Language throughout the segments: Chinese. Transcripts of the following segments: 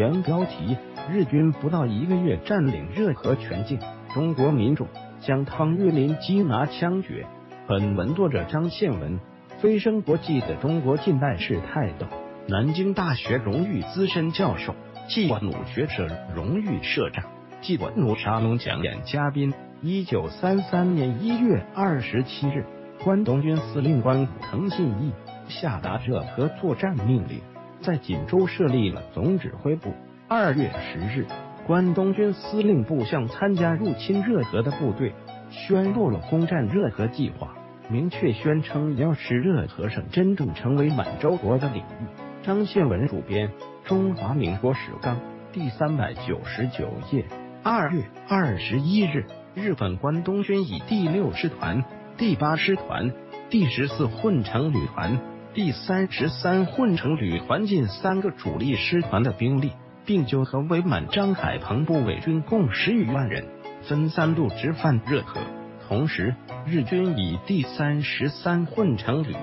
原标题：日军不到一个月占领热河全境，中国民众将汤玉麟缉拿枪决。本文作者张宪文，飞升国际的中国近代史泰斗，南京大学荣誉资深教授，冀努学社荣誉社长，冀努沙龙讲演嘉宾。一九三三年一月二十七日，关东军司令官藤信义下达热河作战命令，在锦州设立了总指挥部。二月十日，关东军司令部向参加入侵热河的部队宣布了攻占热河计划。明确宣称要使热河省真正成为满洲国的领域。张宪文主编《中华民国史纲》第三百九十九页。二月二十一日，日本关东军以第六师团、第八师团、第十四混成旅团、第三十三混成旅团近三个主力师团的兵力，并就和伪满张海鹏部伪军共十余万人，分三路直犯热河。同时，日军以第三十三混成旅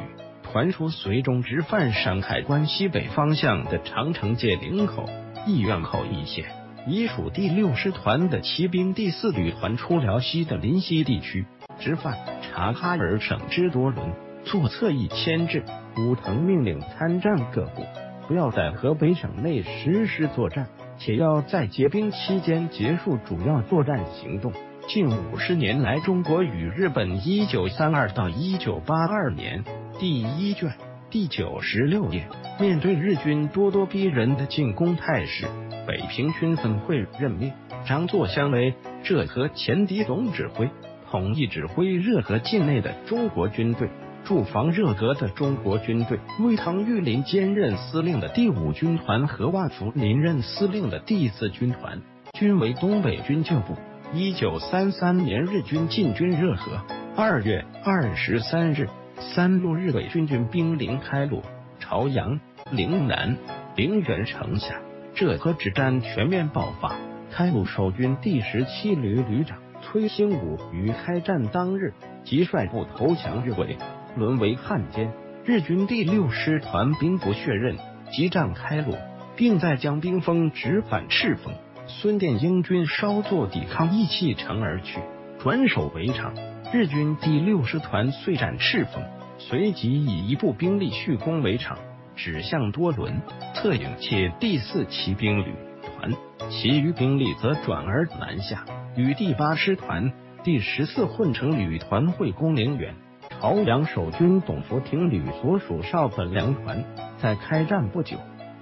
团出绥中直犯山海关西北方向的长城界岭口、义院口一线，以属第六师团的骑兵第四旅团出辽西的临西地区，直犯察哈尔省之多伦。作侧翼牵制，武藤命令参战各部不要在河北省内实施作战，且要在结冰期间结束主要作战行动。近五十年来，中国与日本（一九三二到一九八二年）第一卷第九十六页。面对日军咄咄逼人的进攻态势，北平军分会任命张作相为浙河前敌总指挥，统一指挥热河境内的中国军队。驻防热河的中国军队为唐玉林兼任司令的第五军团和万福临任司令的第四军团，均为东北军旧部。一九三三年，日军进军热河。二月二十三日，三路日伪军军兵临开鲁、朝阳、陵南、陵园城下，浙河之战全面爆发。开鲁守军第十七旅旅长崔兴武于开战当日即率部投降日伪，沦为汉奸。日军第六师团兵不血刃，激战开路，并在江兵峰直反赤峰。孙殿英军稍作抵抗，亦弃城而去，转守围场。日军第六师团遂占赤峰，随即以一部兵力续攻围场，指向多伦、策应且第四骑兵旅团，其余兵力则转而南下，与第八师团、第十四混成旅团会攻陵园。朝阳守军董福亭旅所属少本良团，在开战不久，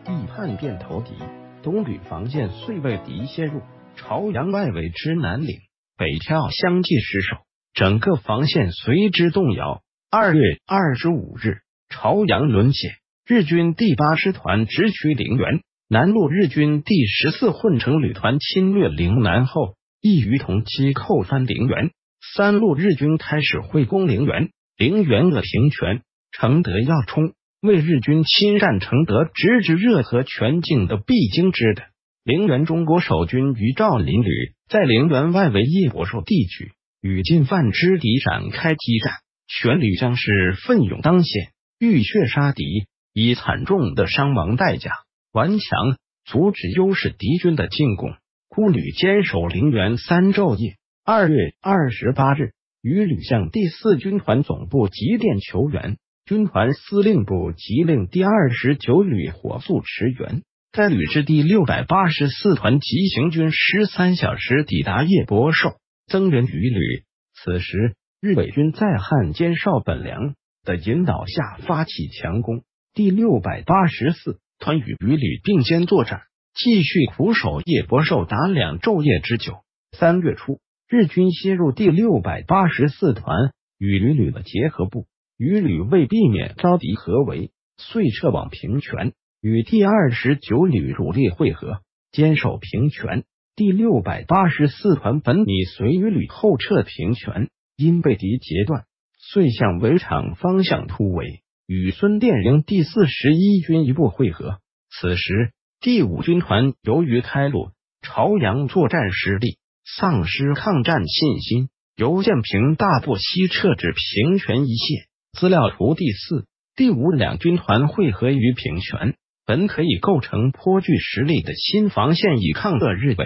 亦叛变投敌。东旅防线遂被敌陷入，朝阳外围之南岭、北跳相继失守，整个防线随之动摇。二月二十五日，朝阳沦陷，日军第八师团直取陵园。南路日军第十四混成旅团侵略陵南后，亦于同期扣翻陵园。三路日军开始会攻陵园，陵园的平泉、承德要冲。为日军侵占承德，直至热河全境的必经之的。陵园中国守军与赵林旅在陵园外围叶伯寿地区与进犯之敌展开激战，全旅将士奋勇当先，浴血杀敌，以惨重的伤亡代价顽强阻止优势敌军的进攻。孤旅坚守陵园三昼夜。二月二十八日，与旅向第四军团总部急电求援。军团司令部急令第二十九旅火速驰援，该旅之第六百八十四团急行军十三小时抵达叶伯寿，增援余旅。此时，日伪军在汉奸少本良的引导下发起强攻，第六百八十四团与余旅并肩作战，继续苦守叶伯寿达两昼夜之久。三月初，日军先入第六百八十四团与旅旅的结合部。余旅为避免遭敌合围，遂撤往平泉，与第二十九旅主力会合，坚守平泉。第六百八十四团本拟随余旅后撤平泉，因被敌截断，遂向围场方向突围，与孙殿英第四十一军一部会合。此时，第五军团由于开路、朝阳作战失利，丧失抗战信心，由建平大部西撤至平泉一线。资料图第四、第五两军团汇合于平泉，本可以构成颇具实力的新防线，以抗俄日伪。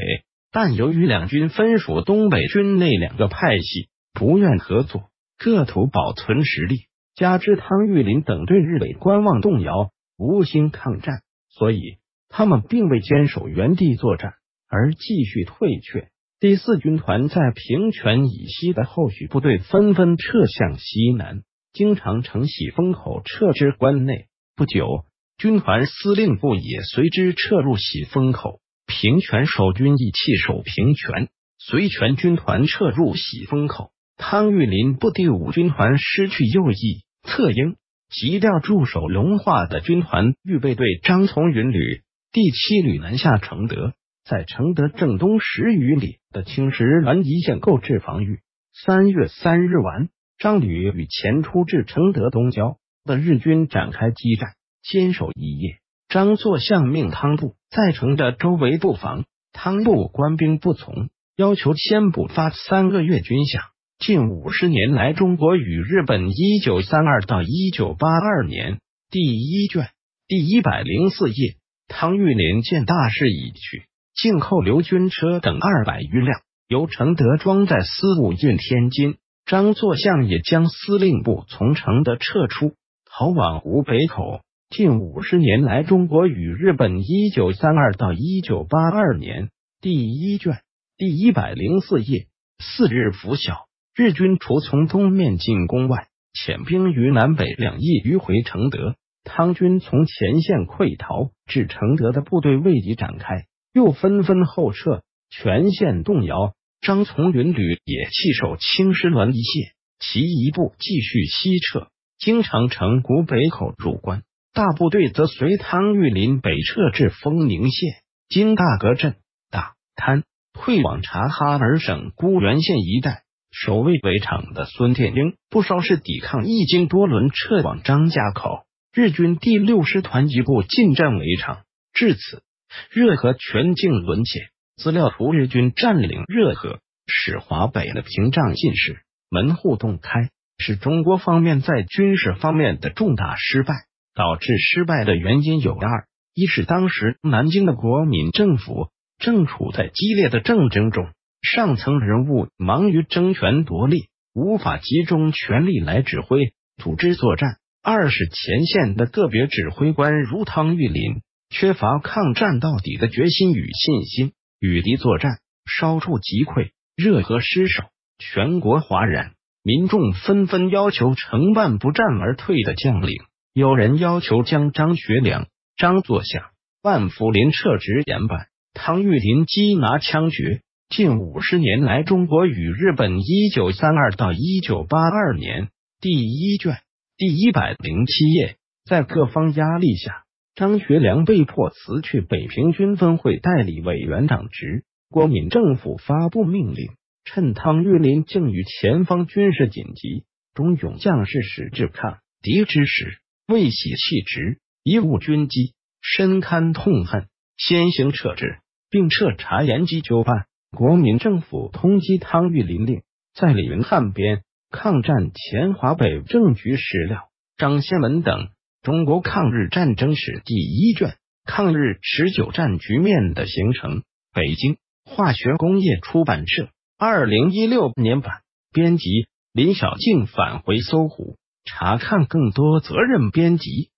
但由于两军分属东北军内两个派系，不愿合作，各图保存实力。加之汤玉麟等对日伪观望动摇，无心抗战，所以他们并未坚守原地作战，而继续退却。第四军团在平泉以西的后续部队纷纷撤向西南，经常乘喜峰口撤至关内。不久，军团司令部也随之撤入喜峰口。平泉守军亦弃守平泉，随全军团撤入喜峰口。汤玉麟部第五军团失去右翼，策应急调驻守龙化的军团预备队张从云旅第七旅南下承德，在承德正东十余里的青石峦一线购置防御。三月三日晚，张旅与前出至承德东郊的日军展开激战，坚守一夜。张作相命汤部在城的周围布防，汤部官兵不从，要求先补发三个月军饷。近五十年来，中国与日本一九三二到一九八二年第一卷第一百零四页，汤玉麟见大势已去，进扣刘军车等二百余辆，由承德装载私物运天津。张作相也将司令部从承德撤出，逃往湖北口。近五十年来，中国与日本一九三二到一九八二年第一卷第一百零四页。四日拂晓，日军除从东面进攻外，遣兵于南北两翼迂回承德。汤军从前线溃逃至承德的部队未已展开，又纷纷后撤，全线动摇。张从云旅也弃守青石峦一线，其一部继续西撤，经长城古北口入关。大部队则随汤玉麟北撤至丰宁县、经大阁镇、大滩，退往察哈尔省沽源县一带。守卫围场的孙殿英不稍事抵抗，一经多轮撤往张家口。日军第六师团一部进占围场，至此热河全境沦陷。资料图：日军占领热河，使华北的屏障尽失，门户洞开，是中国方面在军事方面的重大失败。导致失败的原因有二：一是当时南京的国民政府正处在激烈的政争中，上层人物忙于争权夺利，无法集中权力来指挥组织作战；二是前线的个别指挥官如汤玉麟，缺乏抗战到底的决心与信心，与敌作战稍处即溃，热河失守，全国哗然，民众纷纷要求承办不战而退的将领。有人要求将张学良、张作相、万福林撤职严办，汤玉麟缉拿枪决。近五十年来，中国与日本一九三二到一九八二年第一卷第一百零七页，在各方压力下，张学良被迫辞去北平军分会代理委员长职。国民政府发布命令，趁汤玉麟竟与前方军事紧急，忠勇将士矢志抗敌之时。未喜弃职，贻误军机，深堪痛恨，先行撤职，并彻查严缉纠办。国民政府通缉汤玉麟令，在李云汉编抗战前华北政局史料，张先文等中国抗日战争史第一卷抗日持久战局面的形成。北京化学工业出版社二零一六年版编辑林小静返回搜狐。查看更多责任编辑。